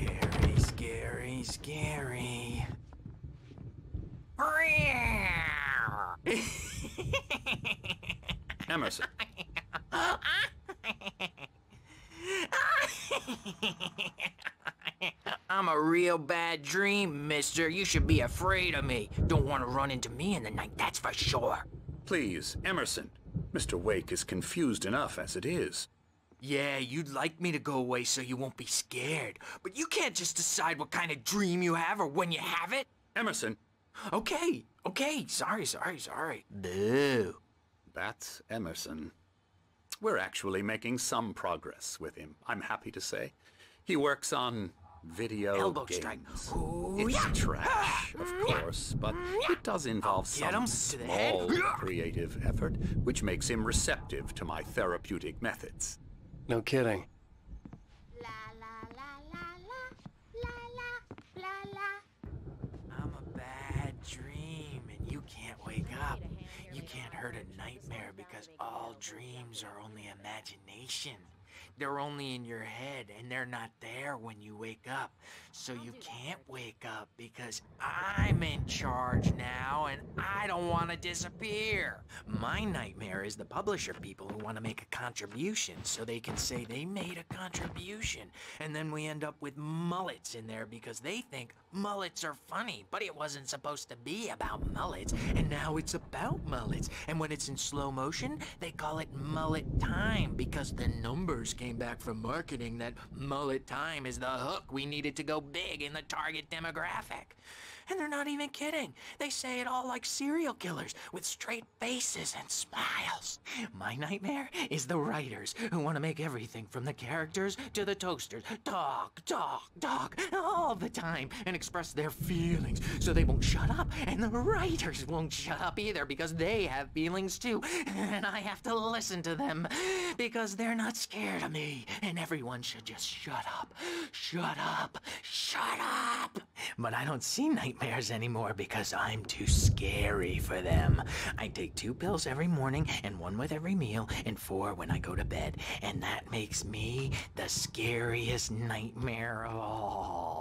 Scary, scary, scary. Emerson. I'm a real bad dream, mister. You should be afraid of me. Don't want to run into me in the night, that's for sure. Please, Emerson. Mr. Wake is confused enough as it is. Yeah, you'd like me to go away so you won't be scared. But you can't just decide what kind of dream you have or when you have it. Emerson, Okay, okay, sorry, sorry, sorry. Boo. that's Emerson. We're actually making some progress with him, I'm happy to say. He works on video Elbow games. strike. Ooh, it's yeah. trash, of course, but it does involve some him to the head. small creative effort, which makes him receptive to my therapeutic methods. No kidding. La la la la la la la la la. I'm a bad dream and you can't wake up. You can't hurt a nightmare because all dreams are only imagination. They're only in your head and they're not there when you wake up. So you can't wake up because I'm in charge now and I don't want to disappear. My nightmare is the publisher people who want to make a contribution so they can say they made a contribution. And then we end up with mullets in there because they think mullets are funny, but it wasn't supposed to be about mullets. And now it's about mullets. And when it's in slow motion, they call it mullet time because the numbers came back from marketing that mullet time is the hook we needed to go big in the target demographic. And they're not even kidding. They say it all like serial killers with straight faces and smiles. My nightmare is the writers who want to make everything from the characters to the toasters talk, talk, talk all the time and express their feelings so they won't shut up. And the writers won't shut up either because they have feelings too. And I have to listen to them because they're not scared of me. And everyone should just shut up, shut up, shut up. But I don't see nightmares anymore because I'm too scary for them. I take two pills every morning and one with every meal and four when I go to bed. And that makes me the scariest nightmare of all.